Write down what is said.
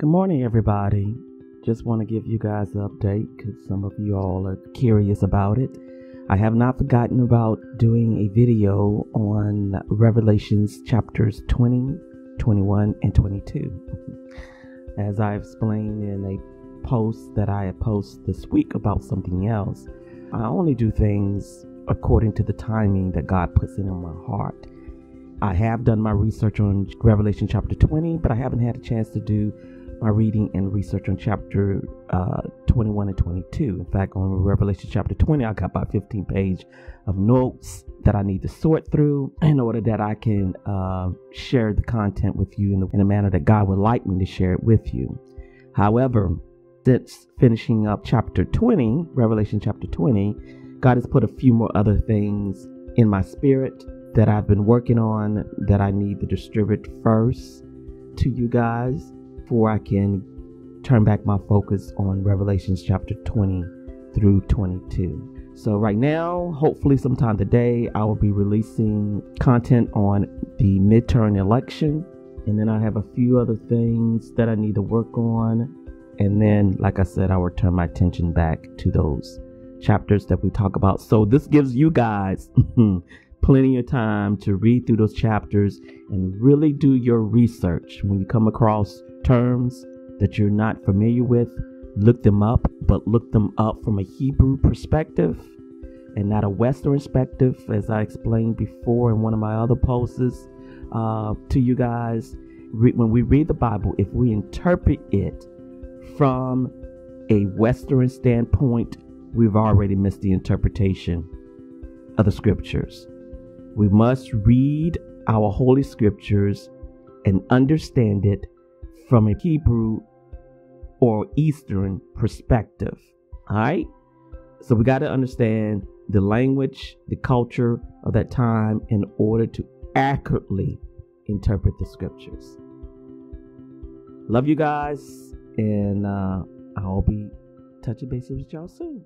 Good morning, everybody. Just want to give you guys an update because some of you all are curious about it. I have not forgotten about doing a video on Revelations chapters 20, 21, and 22. As I explained in a post that I posted this week about something else, I only do things according to the timing that God puts in my heart. I have done my research on Revelation chapter 20, but I haven't had a chance to do my reading and research on chapter uh, 21 and 22. In fact, on Revelation chapter 20, I got about 15 page of notes that I need to sort through in order that I can uh, share the content with you in, the, in a manner that God would like me to share it with you. However, since finishing up chapter 20, Revelation chapter 20, God has put a few more other things in my spirit that I've been working on that I need to distribute first to you guys before I can turn back my focus on Revelations chapter 20 through 22. So, right now, hopefully, sometime today, I will be releasing content on the midterm election. And then I have a few other things that I need to work on. And then, like I said, I will turn my attention back to those chapters that we talk about. So, this gives you guys plenty of time to read through those chapters and really do your research when you come across terms that you're not familiar with, look them up, but look them up from a Hebrew perspective and not a Western perspective, as I explained before in one of my other posts uh, to you guys. When we read the Bible, if we interpret it from a Western standpoint, we've already missed the interpretation of the scriptures. We must read our holy scriptures and understand it from a Hebrew or Eastern perspective. All right? So we got to understand the language, the culture of that time in order to accurately interpret the scriptures. Love you guys, and uh, I'll be touching bases with y'all soon.